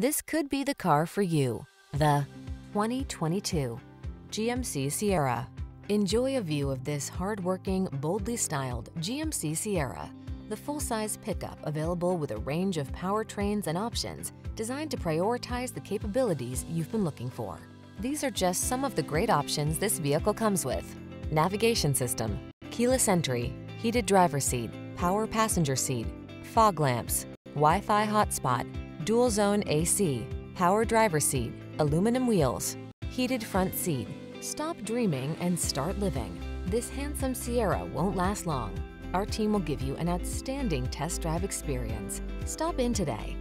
This could be the car for you. The 2022 GMC Sierra. Enjoy a view of this hard-working, boldly styled GMC Sierra. The full-size pickup available with a range of powertrains and options designed to prioritize the capabilities you've been looking for. These are just some of the great options this vehicle comes with. Navigation system, keyless entry, heated driver seat, power passenger seat, fog lamps, Wi-Fi hotspot, dual zone AC, power driver seat, aluminum wheels, heated front seat. Stop dreaming and start living. This handsome Sierra won't last long. Our team will give you an outstanding test drive experience. Stop in today.